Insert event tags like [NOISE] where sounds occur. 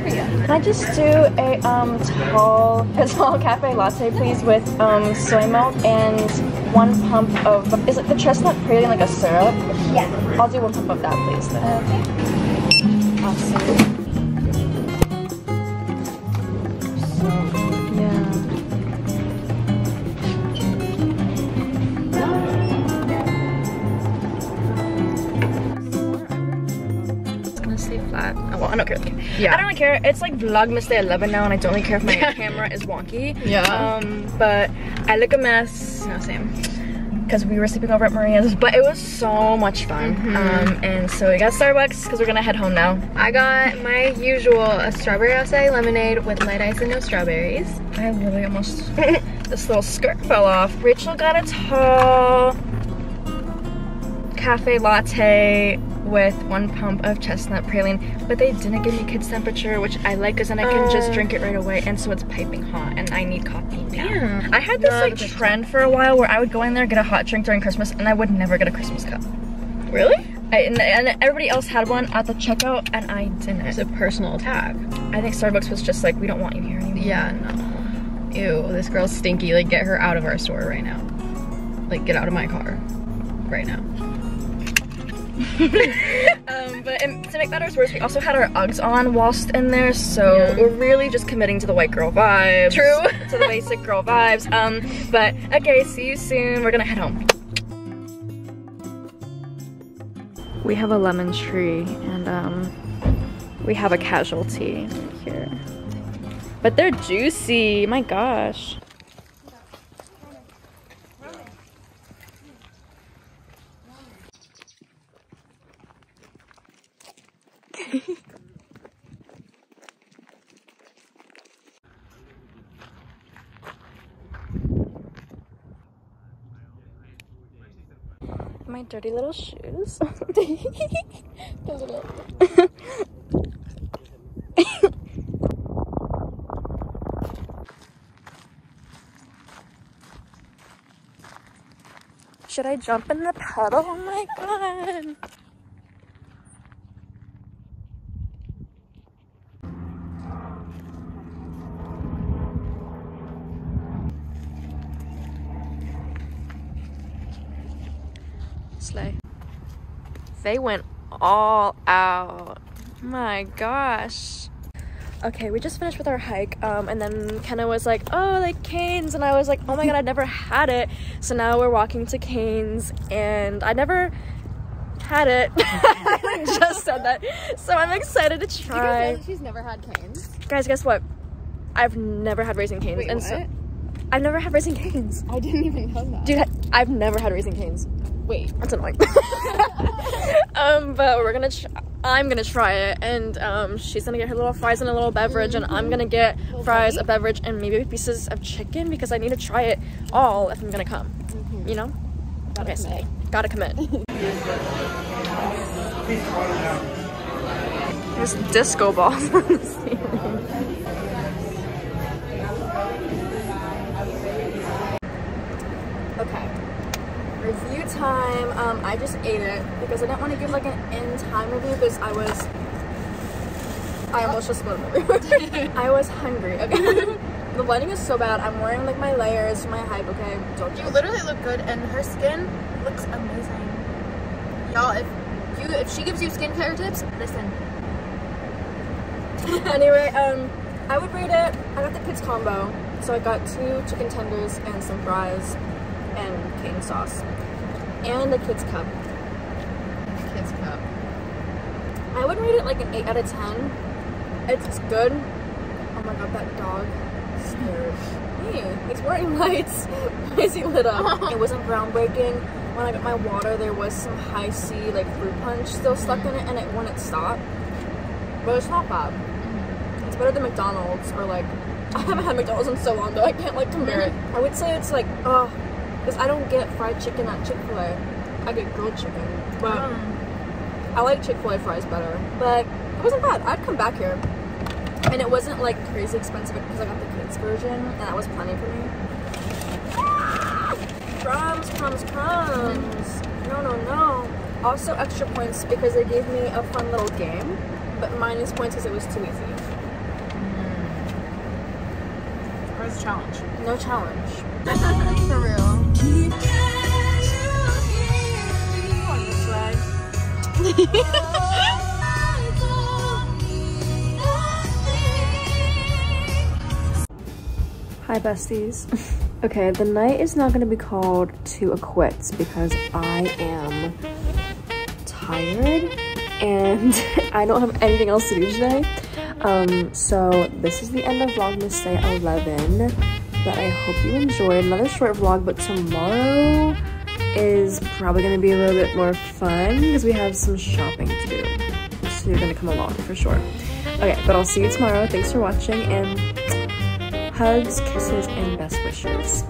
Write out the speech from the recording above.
for you? Can I just do a um, tall, [LAUGHS] a tall cafe latte, please, with um, soy milk and one pump of, is it the chestnut praline like a syrup? Yeah. I'll do one pump of that, please. Then. Okay. Awesome. Flat. Oh, well, I don't care. Yeah. I don't really care. It's like Vlogmas Day 11 now, and I don't really care if my [LAUGHS] camera is wonky. Yeah. Um, but I look a mess. No, same. Because we were sleeping over at Maria's, but it was so much fun. Mm-hmm. Um, and so we got Starbucks because we're gonna head home now. I got my usual a strawberry acai lemonade with light ice and no strawberries. I literally almost [LAUGHS] this little skirt fell off. Rachel got a tall cafe latte with one pump of chestnut praline, but they didn't give me kids temperature, which I like because then I can just Uh. drink it right away, and so it's piping hot, and I need coffee now. Yeah. I had this Love like trend for a while where I would go in there get a hot drink during Christmas, and I would never get a Christmas cup. Really? I, and, and everybody else had one at the checkout, and I didn't. It's a personal attack. I think Starbucks was just like, we don't want you here anymore. Yeah, no. Ew, this girl's stinky. Like, get her out of our store right now. Like, get out of my car right now. [LAUGHS] Um, but and to make matters worse, we also had our Uggs on whilst in there, so Yeah. we're really just committing to the white girl vibes. True. [LAUGHS] to the basic girl vibes. Um, but okay, see you soon. We're gonna head home. We have a lemon tree, and um, we have a casualty here. But they're juicy. My gosh. [LAUGHS] My dirty little shoes. [LAUGHS] [LAUGHS] Should I jump in the puddle? Oh my god. Slay. They went all out. My gosh. Okay, we just finished with our hike, um, and then Kenna was like, "Oh, like Canes," and I was like, "Oh my god, I never had it." So now we're walking to Canes, and I never had it. [LAUGHS] I just said that, so I'm excited to try. she's never had canes? Guys, guess what? I've never had Raising Canes, Wait, and what? so I've never had Raising Canes. I didn't even know that. Dude, I've never had Raising Canes. Wait. That's annoying. [LAUGHS] um, but we're gonna. Tr- I'm gonna try it, and um, she's gonna get her little fries and a little beverage, and I'm gonna get fries, a beverage, and maybe pieces of chicken because I need to try it all if I'm gonna come. You know? Gotta okay, so commit. gotta commit. [LAUGHS] There's disco balls [LAUGHS] on the ceiling. Okay. Review time. Um, I just ate it because I didn't want to give like an in time review because I was. I almost just spilled everywhere. [LAUGHS] I was hungry. Okay. [LAUGHS] the lighting is so bad. I'm wearing like my layers, my hype. Okay. Don't You literally look good, and her skin looks amazing. Y'all, if you if she gives you skincare tips, listen. [LAUGHS] anyway, um, I would rate it. I got the kids combo, so I got two chicken tenders and some fries and cane sauce, and a kids cup. Kids cup. I would rate it like an eight out of ten. It's good. Oh my god, that dog scared me. He's wearing lights. [LAUGHS] Why is he lit up? it wasn't groundbreaking. When I got my water, there was some Hi-C like fruit punch still stuck in it, and it wouldn't stop. But it's not bad. It's better than McDonald's or like [LAUGHS] I haven't had McDonald's in so long though. I can't like compare it. Mm-hmm. I would say it's like oh, because I don't get fried chicken at Chick Fil A. I get grilled chicken, but mm. I like Chick Fil A fries better. But it wasn't bad. I'd come back here, and it wasn't like crazy expensive because I got the kids version, and that was plenty for me. Crumbs, crumbs, crumbs. No, no, no. Also extra points because they gave me a fun little game, but minus points because it was too easy. It's challenge. No challenge. [LAUGHS] For real. Hi, besties. [LAUGHS] okay, the night is not going to be called to a quits because I am tired and [LAUGHS] I don't have anything else to do today. Um, so this is the end of Vlogmas Day 11. But I hope you enjoyed another short vlog. But tomorrow is probably going to be a little bit more fun because we have some shopping to do. So you're going to come along for sure. Okay, but I'll see you tomorrow. Thanks for watching and hugs, kisses, and best wishes.